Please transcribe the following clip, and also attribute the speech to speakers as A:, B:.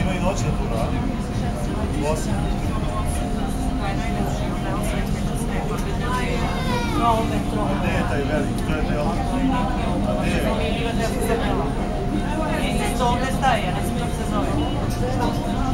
A: ima i noć da to radi. Osim. Gde je taj velik? To je A gdje je? staje, se zove.